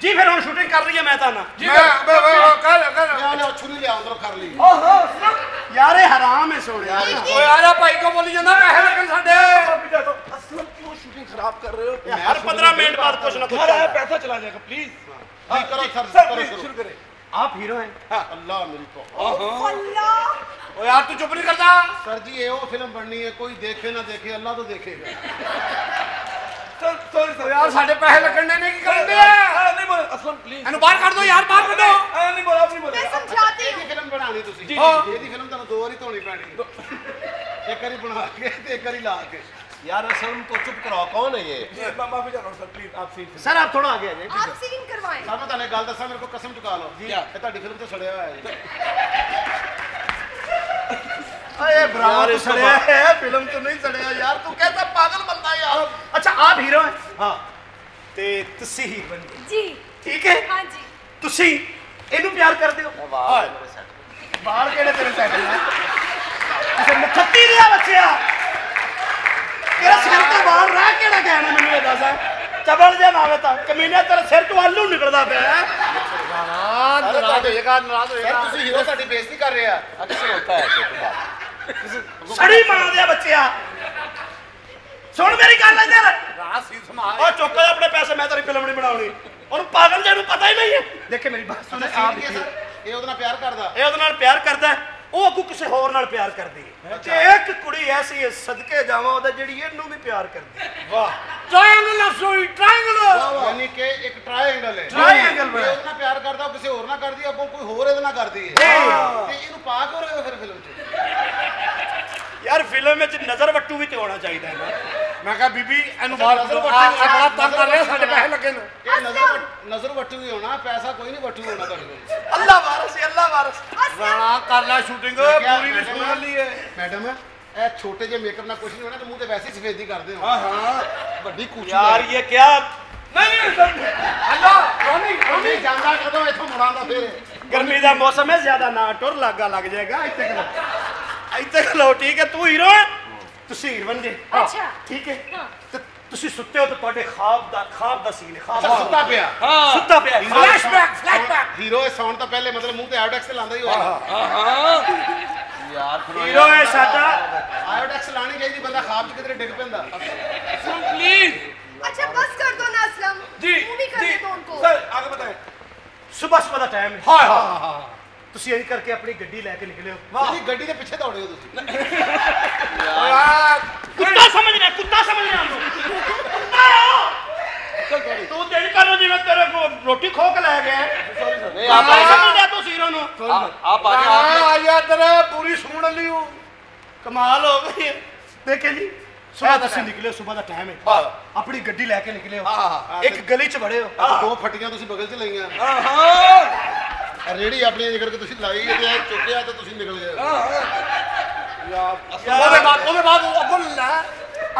ਜੀ ਫਿਰ ਹੁਣ ਸ਼ੂਟਿੰਗ ਕਰ ਰਹੀ ਹੈ ਮੈਂ ਤਾਂ ਨਾ ਮੈਂ ਉਹਨੇ ਉੱਛੂ ਨਹੀਂ ਲਿਆ ਅੰਦਰੋਂ ਕਰ ਲਈ ਓਹੋ ਯਾਰ ਇਹ ਹਰਾਮ ਹੈ ਸੋਹਣਿਆ ਓਏ ਆ ਜਾ ਭਾਈ ਕੋ ਬੋਲੀ ਜਾਂਦਾ ਪੈਸੇ ਲੱਗਣ ਸਾਡੇ ਅਸਲਮ ਕਿਉਂ ਸ਼ੂਟਿੰਗ ਖਰਾਬ ਕਰ ਰਹੇ ਹੋ ਹਰ 15 ਮਿੰਟ ਬਾਅਦ ਕੁਛ ਨਾ ਕੁਛ ਚੱਲਦਾ ਪੈਸਾ ਚਲਾ ਜਾਏਗਾ ਪਲੀਜ਼ ਜੀ ਕਰੋ ਸਰ ਕਰੋ ਸ਼ੁਰੂ ਕਰੇ ਆਪ ਹੀਰੋ ਹੈ ਅੱਲਾ ਮੇਰੀ ਤੋਂ ਓ ਯਾਰ ਤੂੰ ਚੁੱਪ ਨਹੀਂ ਕਰਦਾ ਸਰ ਜੀ ਇਹ ਉਹ ਫਿਲਮ ਬਣਨੀ ਹੈ ਕੋਈ ਦੇਖੇ ਨਾ ਦੇਖੇ ਅੱਲਾ ਤਾਂ ਦੇਖੇਗਾ ਸੌਰੀ ਸੌਰੀ ਯਾਰ ਸਾਡੇ ਪੈਸੇ ਲੱਗਣ ਨੇ ਕੀ ਕਰਨ ਦੇ ਨਹੀਂ ਬੋਲ ਅਸਲਮ ਪਲੀਜ਼ ਇਹਨੂੰ ਬਾਹਰ ਕੱਢ ਦੋ ਯਾਰ ਬਾਹਰ ਕੱਢੋ ਨਹੀਂ ਬੋਲ ਨਹੀਂ ਬੋਲ मैं समझाती हूँ ਇਹਦੀ ਫਿਲਮ ਬਣਾਣੀ ਤੁਸੀਂ ਜੀ, ਜੀ। ਇਹਦੀ ਫਿਲਮ ਤੁਹਾਨੂੰ ਦੋ ਵਾਰੀ ਧੋਣੀ ਪੈਣੀ ਇੱਕ ਵਾਰੀ ਬਣਾ ਕੇ ਤੇ ਇੱਕ ਵਾਰੀ ਲਾ ਕੇ यार असलम को चुप कराओ कौन है ये ਮਾਫੀ ਚਾਹੋ ਸਰ ਪਲੀਜ਼ ਆਪ ਸੀਟ ਸਰ ਆਪ ਥੋੜਾ ਆਗੇ ਆ ਜਾਏ आप सीन करवाएं ਸਰ ਮੈਂ ਤੁਹਾਨੂੰ ਇੱਕ ਗੱਲ ਦੱਸਾਂ ਮੇਰੇ ਕੋਲ ਕਸਮ ਚੁਕਾ ਲਓ ਜੀ। ਇਹ ਤੁਹਾਡੀ ਫਿਲਮ ਤੇ ਸੜਿਆ ਹੋਇਆ ਹੈ अरे ब्रावा यार, तो इसको सड़िया है फिल्म तो नहीं सड़िया यार तू कैसा पागल बंदा है यार अच्छा आप हीरो हैं हाँ ਤੇ ਤੁਸੀਂ ਹੀ ਬਣ ਗਏ जी ਠੀਕ ਹੈ हाँ जी ਤੁਸੀਂ ਇਹਨੂੰ ਪਿਆਰ ਕਰਦੇ ਹੋ ਬਾਲ ਕਿਹੜੇ ਤੇਰੇ ਸੈੱਟ ਨੇ ਕਿਸੇ ਨਖੱਤੀ ਰਿਹਾ ਬੱਚਿਆ ਤੇਰਾ ਸਿਰ ਤੇ ਬਾਲ ਰਹਿ ਕਿਹੜਾ ਗਿਆ ਨਾ ਮੈਨੂੰ ਇਹ ਦੱਸ ਚਬਲ ਜਿਹਾ ਨਾ ਆਵੇ ਤਾਂ ਕਮੀਨੇ ਤੇਰੇ ਸਿਰ ਤੋਂ ਆਲੂ ਨਿਕਲਦਾ ਪਿਆ ਹੈ ਨਾਰਾਜ਼ ਹੋਏਗਾ ਨਾਰਾਜ਼ ਸਰ ਤੁਸੀਂ ਹੀਰੋ ਸਾਡੀ ਬੇਇੱਜ਼ਤੀ ਕਰ ਰਹੇ ਆ अक्सर होता है ऐसे तो बात ਸੜੀ ਮਾਂ ਦੇ ਬੱਚਿਆ। ਸੁਣ ਮੇਰੀ ਗੱਲ ਇੱਧਰ। ਰਾਸ ਸੀ ਸਮਾਜ ਉਹ ਚੁੱਕ ਲੈ ਆਪਣੇ ਪੈਸੇ ਮੈਂ ਤੇਰੀ ਫਿਲਮ ਨਹੀਂ ਬਣਾਉਣੀ। ਉਹਨੂੰ ਪਾਗਲ ਨੂੰ ਪਤਾ ਹੀ ਨਹੀਂ ਹੈ। ਦੇਖੇ ਮੇਰੀ ਬਾਤ ਸੁਣ ਆਪ ਕੀ ਸਰ? ਇਹ ਉਹਦੇ ਨਾਲ ਪਿਆਰ ਕਰਦਾ? ਇਹ ਉਹਦੇ ਨਾਲ ਪਿਆਰ ਕਰਦਾ ਹੈ, ਉਹ ਅੱਗੋਂ ਕਿਸੇ ਹੋਰ ਨਾਲ ਪਿਆਰ ਕਰਦੀ ਹੈ। ਤੇ ਇੱਕ ਕੁੜੀ ਐਸੀ ਹੈ ਸਦਕੇ ਜਾਵਾਂ ਉਹਦਾ ਜਿਹੜੀ ਇਹਨੂੰ ਵੀ ਪਿਆਰ ਕਰਦੀ ਹੈ। ਵਾਹ। ਟ੍ਰਾਇੰਗਲ ਆਫ ਸਟੋਰੀ ਟ੍ਰਾਇੰਗਲ ਯਾਨੀ ਕਿ ਇੱਕ ਟ੍ਰਾਇੰਗਲ ਹੈ। ਇਹ ਬਣਿਆ। ਉਹਦੇ ਨਾਲ ਪਿਆਰ ਕਰਦਾ ਉਹ ਕਿਸੇ ਹੋਰ ਨਾਲ ਕਰਦੀ ਹੈ, ਅੱਗੋਂ ਕੋਈ ਹੋਰ ਇਹਦੇ ਨਾਲ ਕਰਦੀ ਹੈ। ਹਾਂ। ਤੇ ਇਹਨੂੰ ਪਾ ਕਿਉਂ ਰਹੇ ਹੋ ਫਿਰ ਫਿਲਮ 'ਚ ਯਾਰ ਫਿਲਮ ਵਿੱਚ ਨਜ਼ਰ ਵੱਟੂ ਵੀ ਤੇ ਹੋਣਾ ਚਾਹੀਦਾ ਹੈ ਮੈਂ ਕਿਹਾ ਬੀਬੀ ਇਹਨੂੰ ਬਾਹਰ ਕੱਢੋ ਆ ਆ ਬੜਾ ਤੰਗ ਕਰ ਰਿਹਾ ਸਾਡੇ ਪੈਸੇ ਲੱਗੇ ਨੇ। ਇਹ ਨਜ਼ਰ ਵੱਟ- ਨਜ਼ਰ ਵੱਟੂ ਹੀ ਹੋਣਾ ਪੈਸਾ ਕੋਈ ਨਹੀਂ ਵੱਟੂ ਹੋਣਾ ਤੁਹਾਡੇ ਕੋਲ। ਅੱਲਾ ਵਾਰਸ ਹੈ ਅੱਲਾ ਵਾਰਸ। ਰਾਣਾ ਕਰ ਲੈ ਸ਼ੂਟਿੰਗ ਪੂਰੀ ਵੀ ਮੈਡਮ, ਸੁਣ ਲਈ ਹੈ। ਮੈਡਮ ਇਹ ਛੋਟੇ ਜਿਹੇ ਮੇਕਅਪ ਨਾਲ ਕੁਝ ਨਹੀਂ ਹੋਣਾ ਤੇ ਮੂੰਹ ਤੇ ਵੈਸੇ ਹੀ ਸਫੇਦੀ ਕਰਦੇ ਹੋ। ਹਾਂ ਹਾਂ ਵੱਡੀ ਕੂਚੀ ਯਾਰ ਇਹ ਕਿਆ? ਨਹੀਂ ਨਹੀਂ ਸਰ। ਅੱਲਾ ਰੋਣੀ ਰੋਣੀ ਜਾਂਦਾ ਕਦੋਂ ਇੱਥੋਂ ਮੁੜਾਂਦਾ ਫਿਰ? ਗਰਮੀ ਦਾ ਮੌਸਮ ਹੈ ਜ਼ਿਆਦਾ ਨਾ ਟੁਰ ਲਾਗਾ ਲੱਗ ਜਾਏਗਾ ਇੱਥੇ ਖਲੋ ਇੱਥੇ ਖਲੋ ਠੀਕ ਹੈ ਤੂੰ ਹੀਰੋ ਹੈ ਤੁਸੀਂ ਹੀਰੋਇਨ ਜੇ ਹਾਂ, ਅੱਛਾ। ਠੀਕ ਹੈ ਹਾਂ। ਤੇ ਤੁਸੀਂ ਸੁੱਤੇ ਹੋ ਤਾਂ ਤੁਹਾਡੇ ਖਾਬ ਦਾ ਖਾਬ ਦਾ ਸੀਨ ਹੈ, ਖਾਬ ਅੱਛਾ ਸੁੱਤਾ ਪਿਆ ਸੁੱਤਾ ਪਿਆ ਫਲੈਸ਼ਬੈਕ ਫਲੈਸ਼ਬੈਕ ਹੀਰੋ ਇਹ ਸੌਣ ਤੋਂ ਪਹਿਲੇ ਮਤਲਬ ਮੂੰਹ ਤੇ ਆਇਓਡੈਕਸ ਤੇ ਲਾਉਂਦਾ ਹੀ ਹੋਇਆ यार फिर ਹੀਰੋ ਹੈ ਸਾਡਾ ਆਇਓਡੈਕਸ ਲਾਣੀ ਚਾਹੀਦੀ ਬੰਦਾ ਖਾਬ 'ਚ ਕਿਧਰੇ ਡਿੱਗ ਪੈਂਦਾ असलम प्लीज अच्छा बस कर दो ना असलम जी मूवी कर जी दो उनको सर आगे बताएं ਸਵੇਰ ਸਵੇਰ ਦਾ ਟਾਈਮ ਹੈ हाय हाय ਤੁਸੀਂ ਇਹ ਕਰਕੇ ਆਪਣੀ ਗੱਡੀ ਲੈ ਕੇ ਨਿਕਲੇ ਹੋ। ਵਾਹ। ਤੁਸੀਂ ਗੱਡੀ ਦੇ ਪਿੱਛੇ ਦੌੜੇ ਹੋ ਤੁਸੀਂ। ਯਾਰ। ਕੁੱਤਾ ਸਮਝਣਾ ਕੁੱਤਾ ਸਮਝਣਾ ਉਹਨੂੰ। ਤੂੰ ਦਿਲ ਕਰੋ ਜਿਵੇਂ ਤੇਰੇ ਕੋ ਰੋਟੀ ਖੋਕ ਲੈ ਗਿਆ। ਨਹੀਂ ਆਪ ਆ ਸਮਝਦਾ ਤੂੰ ਸੀਰੋ ਨੂੰ। ਆਪ ਆ ਜਾ ਆ ਜਾ ਤੇਰੇ ਪੂਰੀ ਸੁਣ ਲਿਓ। ਕਮਾਲ ਹੋ ਗਈ। ਦੇਖੇ ਜੀ ਸਵੇਰ ਦਾ ਸੀ ਨਿਕਲੇ ਸਵੇਰ ਦਾ ਟਾਈਮ ਹੈ। ਆਪਣੀ ਗੱਡੀ ਲੈ ਕੇ ਨਿਕਲੇ ਹੋ। ਇੱਕ ਗਲੀ ਚ ਵੜੇ ਹੋ। ਦੋ ਫਟੀਆਂ ਤੁਸੀਂ ਬਗਲ ਚ ਲਈਆਂ। ਆਹਾ ਰੇੜੀ ਆਪਣੀ ਜਿਗਰ ਕੇ ਤੁਸੀਂ ਲਾਈ ਹੈ ਤੇ ਇਹ ਚੁੱਕਿਆ ਤੇ ਤੁਸੀਂ ਨਿਕਲ ਗਏ ਉਹਦੇ ਬਾਅਦ ਉਹਦੇ ਬਾਅਦ ਉਹ ਅੱਗੋਂ ਲੈ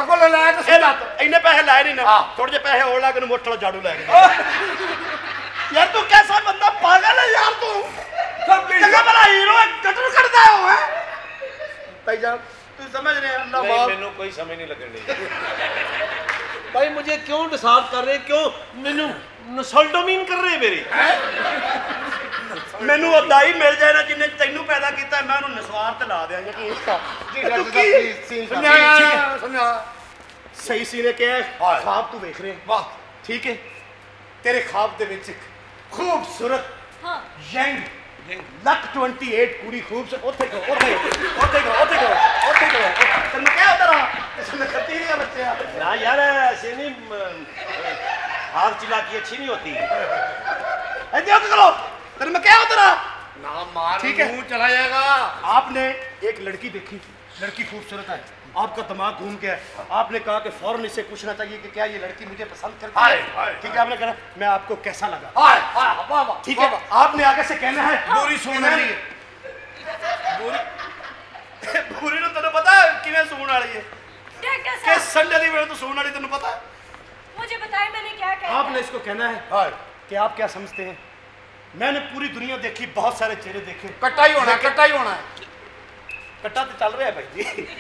ਅੱਗੋਂ ਲੈ ਲੈ ਤੇ ਇਹ ਲੱਤ ਇੰਨੇ ਪੈਸੇ ਲਾਏ ਨਹੀਂ ਨਾ ਥੋੜੇ ਜਿਹੇ ਪੈਸੇ ਹੋਰ ਲਾ ਕੇ ਨੂੰ ਮੋਟਰ ਵਾਲਾ ਝਾੜੂ ਲੈ ਗਿਆ ਯਾਰ ਤੂੰ ਕੈਸਾ ਬੰਦਾ ਪਾਗਲ ਹੈ ਯਾਰ ਤੂੰ ਜਗਾ ਬੜਾ ਹੀਰੋ ਹੈ ਕਟਰ ਕਰਦਾ ਹੈ ਉਹ ਹੈ ਭਾਈ ਜਾਨ ਤੂੰ ਸਮਝ ਰਿਹਾ ਅੱਲਾ नहीं ਮਾਫ मैनू कोई समझ नहीं लगन रही भाई मुझे क्यों डिसार्व कर रहे क्यों मैनू नसल्टोमीन कर रहे हैं मेरी ਮੈਨੂੰ ਉਦਾਂ ਹੀ ਮਿਲ ਜਾਏ ਨਾ ਜਿੰਨੇ ਤੈਨੂੰ ਪੈਦਾ ਕੀਤਾ ਮੈਂ ਉਹਨੂੰ ਨਸਵਾਰ ਤੇ ਲਾ ਦਿਆਂਗਾ। ਕੀ ਤੂੰ ਕੀ? ਸੀਨ ਸਮਝਾ ਸਮਝਾ ਸਹੀ ਸੀਨੇ ਕਿਹਾ ਖਾਬ ਤੂੰ ਵੇਖ ਰਿਹਾ ਵਾਹ। ਠੀਕ ਹੈ? ਤੇਰੇ ਖਾਬ ਦੇ ਵਿੱਚ ਇੱਕ ਖੂਬਸੂਰਤ ਹਾਂ। ਯੰਗ ਲੱਕ 28 ਕੁੜੀ ਖੂਬਸੂਰਤ ਉੱਥੇ ਗੋ ਉੱਥੇ ਉੱਥੇ ਗੋ ਉੱਥੇ ਗੋ ਉੱਥੇ ਗੋ ਤੈਨੂੰ ਕਿਹਾ ਤਰਾ ਤੈਨੂੰ ਖੱਤੀ ਨਹੀਂ ਬੱਚਿਆ। ਨਾ ਯਾਰ ਐਸੇ ਨਹੀਂ ਹਾਰ ਚਲਾਕੀ ਅੱਛੀ ਨਹੀਂ ਹੁੰਦੀ। ਐ ਦੇਖ ਕਰੋ तेरे में क्या उतरा ना मार ठीक है। चला जाएगा आपने एक लड़की देखी लड़की खूबसूरत है। आपका दिमाग घूम गया आपने कहा कि फ़ौरन इसे पूछना चाहिए कि क्या ये लड़की मुझे पसंद करती है? ठीक है आपने कहा मैं आपको कैसा लगा? ठीक है आपने आगे से कहना है बुरी सुन रही है। बुरी बुरी ने तेरे पता है कि मैं सुन रही है? के संडे दी वेळ तो सुन रही तेनु पता मुझे बताए मैंने क्या कहा आपने इसको कहना है कि आप क्या समझते हैं? मैंने पूरी दुनिया देखी बहुत सारे चेहरे देखे कट्टा ही होना कट्टा ही होना है कट्टा तो चल रहा है भाई जी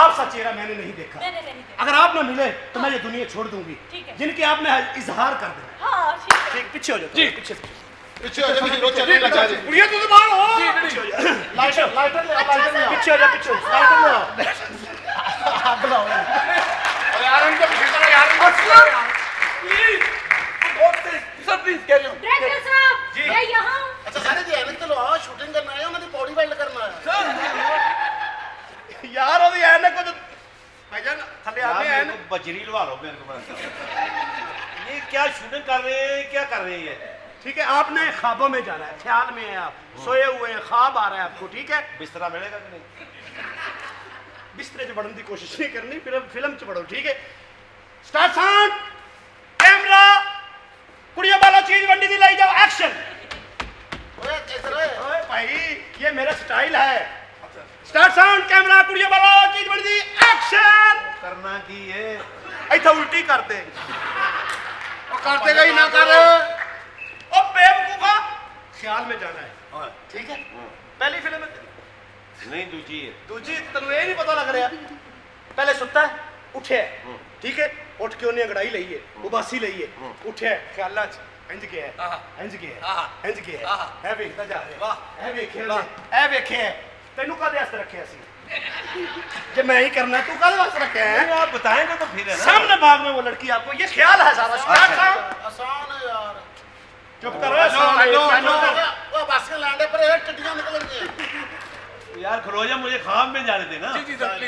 आप सा चेहरा मैंने नहीं देखा मैंने नहीं देखा। अगर आप ना मिले तो मैं ये दुनिया छोड़ दूँगी जिनके आपने इजहार कर देना हाँ, ठीक पीछे हो जाओ पीछे पीछे पीछे पीछे पीछे जी। मैं यहाँ अच्छा सारे जी एनक तो लो शूटिंग करना तो आया हूँ मैं बॉडी बिल्ड करना है यार वो एनक को तो भाईजान थले गए हैं बजरी लवा लो मेरे को बस। ये क्या शूटिंग कर रहे हैं क्या कर रहे हैं ठीक है आपने ख्वाबों में जाना है ख्याल में है आप। हम्म। सोए हुए हैं ख्वाब आ रहा है आपको ठीक है? बिस्तरा मिलेगा कि नहीं? बिस्तरे च बढ़ने की कोशिश नहीं करनी फिर फ़िल्म च बढ़ो ठीक है? स्टार्ट साउंड चीज़ मंडी दी लाई जाओ एक्शन ओए भाई ये मेरा स्टाइल है। स्टार्ट साउंड कैमरा कुड़िया बलाओ चीज़ मंडी एक्शन करना की है ऐसा उल्टी कर करते और करते गई ना कर। ओ बेवकूफा। ख्याल में जाना है। ठीक है? हाँ। पहली फ़िल्म नहीं दूजी है। दूजी तेन ये नहीं पता लग रहा। पहले सुता है उठे। हाँ। ठीक है? उठ क्यों नहीं अंगड़ाई लई है हाँ। उबासी लई है उठे। ख्याल ਉੱਠਿਆ ਹੈ, ਖਿਆਲਾਂ ਚ ਇੰਜ ਗਿਆ ਹੈ, ਇੰਜ ਗਿਆ ਹੈ, ਇੰਜ ਗਿਆ ਹੈ। ਇਹ ਵੇਖਦਾ ਜਾ ਰਿਹਾ ਇਹ ਵੇਖਿਆ ਉਹਨੇ, ਇਹ ਵੇਖਿਆ ਤੈਨੂੰ ਕਾਹਦੇ ਵਾਸਤੇ ਰੱਖਿਆ ਸੀ ਜੇ मैं ही करना तू काहदे वास्ते रखा है अरे आप बताएंगे तो फिर है ना सामने बाग में वो लड़की आपको ये ख्याल है सारा स्टार्ट अच्छा। साउंड ਆਸਾਨ ਹੈ ਯਾਰ चुप करो आसान है, हेलो, पहलो हेलो। कर। ਉਹ ਬਾਸੀਆਂ ਲਾਂਡੇ ਪਰ ਇਹ ਟੱਡੀਆਂ ਨਿਕਲਣਗੀਆਂ यार खरोजा मुझे ख्वाब में जाने थे ना ਜੀ ਜੀ ਸਰ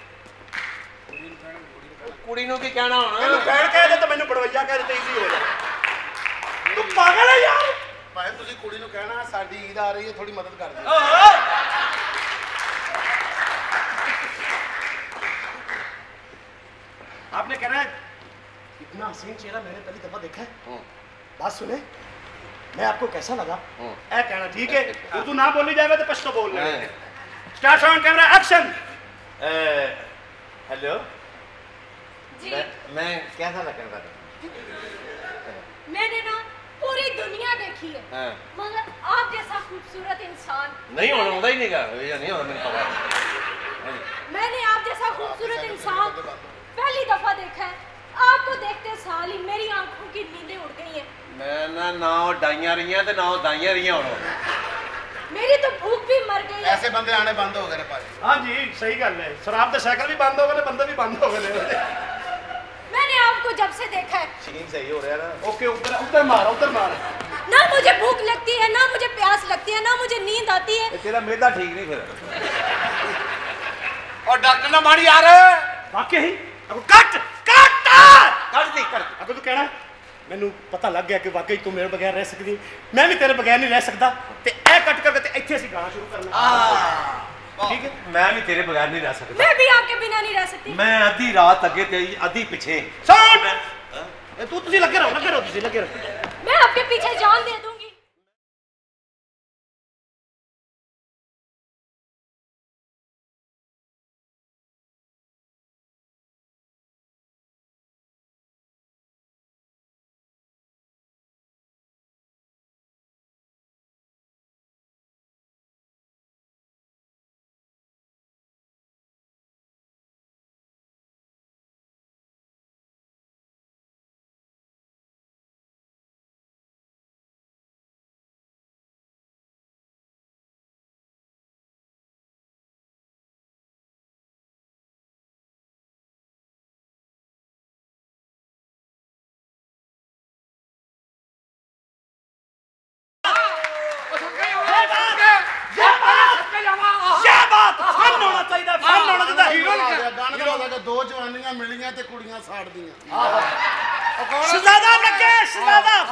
कुड़ी नु की कहना ਇਹਨੂੰ होना ਬੈਠ ਕੇ ਦੇ ਤਾਂ ਮੈਨੂੰ ਬੜਵਈਆ ਕਹਿ ਦੇ ਈਜ਼ੀ ਹੋ ਜਾ ਤੂੰ ਪਾਗਲ ਹੈ ਯਾਰ ਭਾਈ ਤੁਸੀਂ ਕੁੜੀ ਨੂੰ ਕਹਿਣਾ ਸਾਡੀ ਈਦ ਆ ਰਹੀ ਹੈ ਥੋੜੀ ਮਦਦ ਕਰ ਦਿਓ आपने कहना है इतना हसीन चेहरा मैंने पहली दफा देखा है बात सुने मैं आपको कैसा लगा ऐ कहना ठीक है उर्दू ना बोली जाएगा तो पश्तो बोल रहे start sound camera action hello जी मैं, कैसा लगा था? मैंने ना पूरी दुनिया देखी है। हाँ। मगर आप जैसा खूबसूरत इंसान नहीं होना होता ही नहीं का ये नहीं होता मेरे पता मैंने आप जैसा खूबसूरत इंसान पहली दफ़ा देखा है। आपको देखते साल ही मेरी आँखों की नींदें उड़ गई हैं। मैं ना ना डाइयाँ रही हैं ते ना डाइयाँ रही हैं मेरी तो भूख भी मर गई ऐसे बंदे आने बंद हो गए ने पाजी हाँ जी सही गल है। शराब ते साइकिल भी बंद हो गए ने बंदे भी बंद हो गए ने। आपको जब से देखा है सीन सही हो रहा है ना ओके उधर उधर मार उधर मार ना मुझे भूख लगती है ना मुझे प्यास लगती है ना मुझे नींद आती है ये तेरा मेदा ठीक नहीं फिर ਔਰ ਡਾਕਟਰ ਨਾ ਮਾਰੀ ਯਾਰ वाकई ही अब कट कट कर दी कर दी ਅਗਰ ਤੂੰ ਕਹਿਣਾ ਮੈਨੂੰ ਪਤਾ ਲੱਗ ਗਿਆ ਕਿ ਵਾਕਈ ਤੂੰ ਮੇਰੇ ਬਗੈਰ ਰਹਿ ਸਕਦੀ ਮੈਂ ਵੀ ਤੇਰੇ ਬਗੈਰ ਨਹੀਂ ਰਹਿ ਸਕਦਾ ਤੇ ਇਹ ਕੱਟ ਕਰਕੇ ਤੇ ਇੱਥੇ ਅਸੀਂ ਗਾਣਾ ਸ਼ੁਰੂ ਕਰਨਾ ठीक है मैं भी तेरे बगैर नहीं रह सकता। मैं भी आपके बिना नहीं रह सकती। मैं आधी रात अगे ते आधी पीछे। तू तुसी लगे रहो लगे रहो तुसी लगे रहो। मैं आपके पीछे जान दे दूँ। ਦੋ ਜਵਾਨੀਆਂ ਮਿਲੀਆਂ ਤੇ ਕੁੜੀਆਂ ਸਾੜਦੀਆਂ ਉਹ ਕੌਣ ਆ? ਸ਼ਹਜ਼ਾਦਾ ਲੱਗੇ ਸ਼ਹਜ਼ਾਦਾ